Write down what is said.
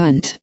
Fund